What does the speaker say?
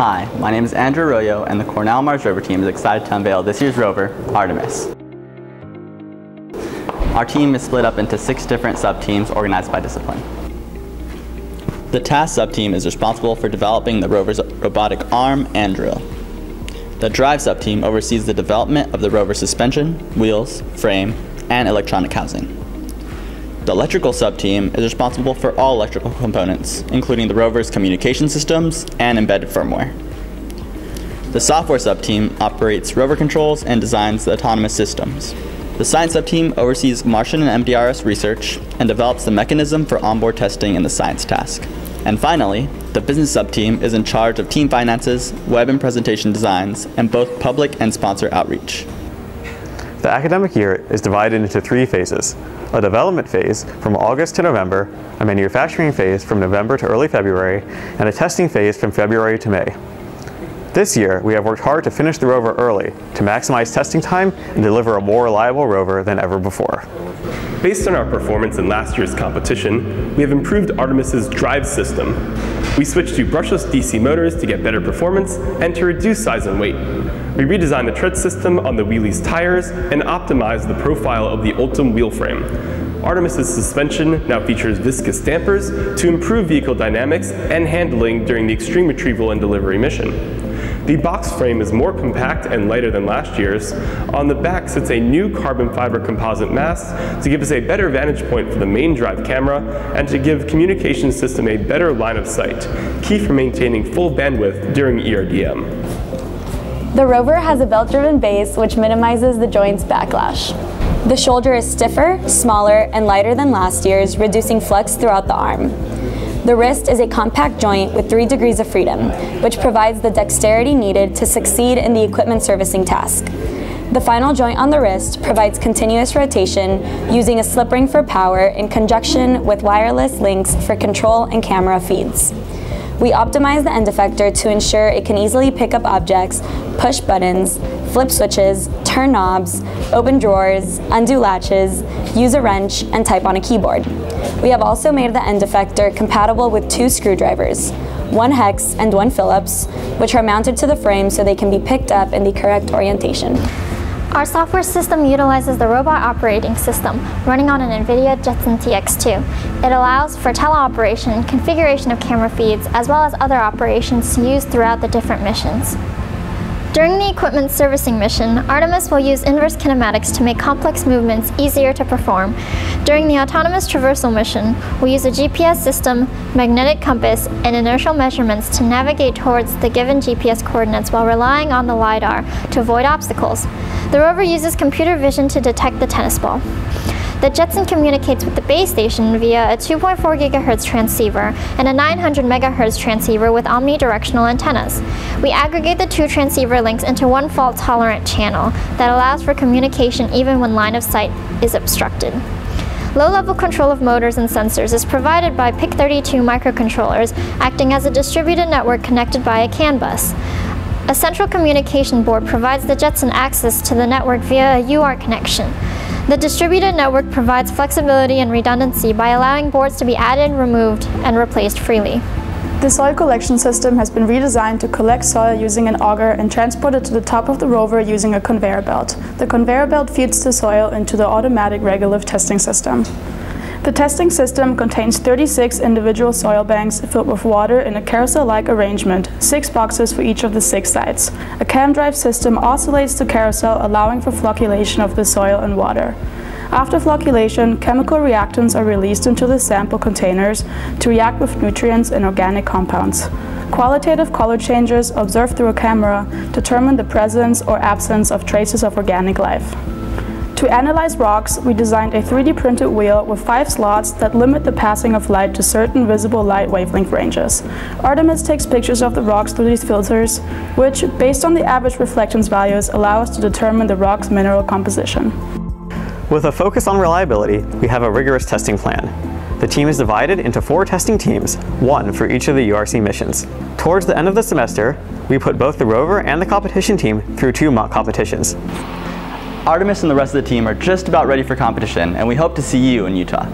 Hi, my name is Andrew Arroyo and the Cornell Mars rover team is excited to unveil this year's rover, Artemis. Our team is split up into six different sub-teams organized by discipline. The task sub-team is responsible for developing the rover's robotic arm and drill. The drive sub-team oversees the development of the rover's suspension, wheels, frame, and electronic housing. The electrical sub-team is responsible for all electrical components, including the rover's communication systems and embedded firmware. The software sub-team operates rover controls and designs the autonomous systems. The science sub-team oversees Martian and MDRS research and develops the mechanism for onboard testing in the science task. And finally, the business sub-team is in charge of team finances, web and presentation designs, and both public and sponsor outreach. The academic year is divided into three phases. A development phase from August to November, a manufacturing phase from November to early February, and a testing phase from February to May. This year, we have worked hard to finish the rover early to maximize testing time and deliver a more reliable rover than ever before. Based on our performance in last year's competition, we have improved Artemis's drive system. We switched to brushless DC motors to get better performance and to reduce size and weight. We redesigned the tread system on the wheelie's tires and optimized the profile of the Ultim wheel frame. Artemis's suspension now features viscous dampers to improve vehicle dynamics and handling during the extreme retrieval and delivery mission. The box frame is more compact and lighter than last year's. On the back sits a new carbon fiber composite mast to give us a better vantage point for the main drive camera and to give communication system a better line of sight, key for maintaining full bandwidth during ERDM. The rover has a belt-driven base which minimizes the joint's backlash. The shoulder is stiffer, smaller, and lighter than last year's, reducing flex throughout the arm. The wrist is a compact joint with three degrees of freedom, which provides the dexterity needed to succeed in the equipment servicing task. The final joint on the wrist provides continuous rotation using a slip ring for power in conjunction with wireless links for control and camera feeds. We optimize the end effector to ensure it can easily pick up objects, push buttons, flip switches, turn knobs, open drawers, undo latches, use a wrench, and type on a keyboard. We have also made the end effector compatible with two screwdrivers, one hex and one Phillips, which are mounted to the frame so they can be picked up in the correct orientation. Our software system utilizes the robot operating system running on an NVIDIA Jetson TX2. It allows for teleoperation, configuration of camera feeds, as well as other operations to use throughout the different missions. During the equipment servicing mission, Artemis will use inverse kinematics to make complex movements easier to perform. During the autonomous traversal mission, we use a GPS system, magnetic compass, and inertial measurements to navigate towards the given GPS coordinates while relying on the LiDAR to avoid obstacles. The rover uses computer vision to detect the tennis ball. The Jetson communicates with the base station via a 2.4 GHz transceiver and a 900 MHz transceiver with omnidirectional antennas. We aggregate the two transceiver links into one fault-tolerant channel that allows for communication even when line of sight is obstructed. Low-level control of motors and sensors is provided by PIC32 microcontrollers acting as a distributed network connected by a CAN bus. A central communication board provides the Jetson access to the network via a UART connection. The distributed network provides flexibility and redundancy by allowing boards to be added, removed, and replaced freely. The soil collection system has been redesigned to collect soil using an auger and transport it to the top of the rover using a conveyor belt. The conveyor belt feeds the soil into the automatic regolith testing system. The testing system contains 36 individual soil banks filled with water in a carousel-like arrangement, six boxes for each of the six sites. A cam drive system oscillates the carousel, allowing for flocculation of the soil and water. After flocculation, chemical reactants are released into the sample containers to react with nutrients and organic compounds. Qualitative color changes observed through a camera determine the presence or absence of traces of organic life. To analyze rocks, we designed a 3D printed wheel with five slots that limit the passing of light to certain visible light wavelength ranges. Artemis takes pictures of the rocks through these filters, which, based on the average reflectance values, allow us to determine the rock's mineral composition. With a focus on reliability, we have a rigorous testing plan. The team is divided into four testing teams, one for each of the URC missions. Towards the end of the semester, we put both the rover and the competition team through two mock competitions. Artemis and the rest of the team are just about ready for competition, and we hope to see you in Utah.